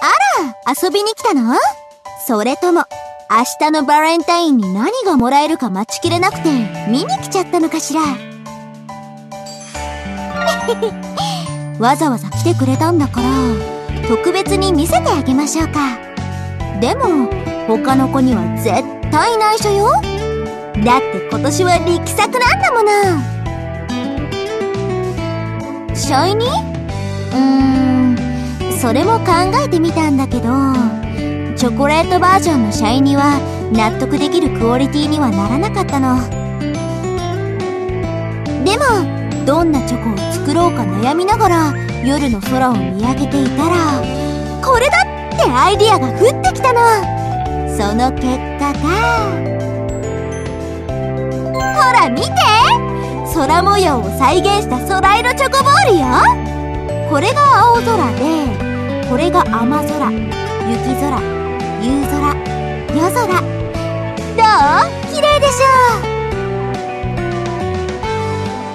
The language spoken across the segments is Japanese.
あら遊びに来たの？それとも明日のバレンタインに何がもらえるか待ちきれなくて見に来ちゃったのかしら？わざわざ来てくれたんだから特別に見せてあげましょうか。でも他の子には絶対内緒よ。だって今年は力作なんだもの。シャイニー？うーん。それも考えてみたんだけどチョコレートバージョンのシャイニーは納得できるクオリティにはならなかったの。でもどんなチョコを作ろうか悩みながら夜の空を見上げていたらこれだってアイディアが降ってきたの。その結果がほら見て。空模様を再現した空色チョコボールよ。これが青空でこれが雨空雪空夕空夜空。どう？綺麗でしょ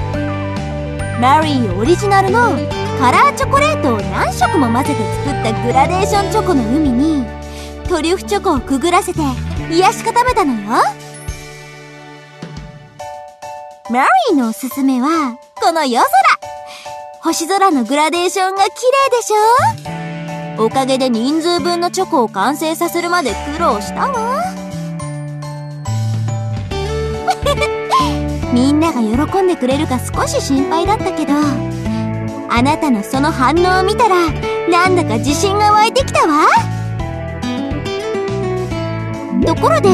う。マリーオリジナルのカラーチョコレートを何色も混ぜて作ったグラデーションチョコの海にトリュフチョコをくぐらせて癒し固めたのよ。マリーのおすすめはこの夜空。星空のグラデーションが綺麗でしょおかげで人数分のチョコを完成させるまで苦労したわ。みんなが喜んでくれるか少し心配だったけどあなたのその反応を見たらなんだか自信が湧いてきたわ。ところで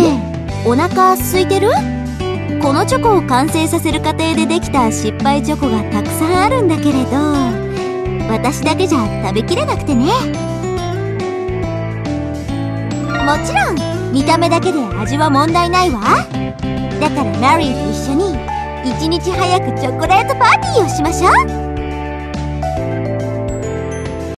お腹空いてる？このチョコを完成させる過程でできた失敗チョコがたくさんあるんだけれど。私だけじゃ食べきれなくてね。もちろん見た目だけで味は問題ないわ。だからマリーと一緒に一日早くチョコレートパーティーをしましょう。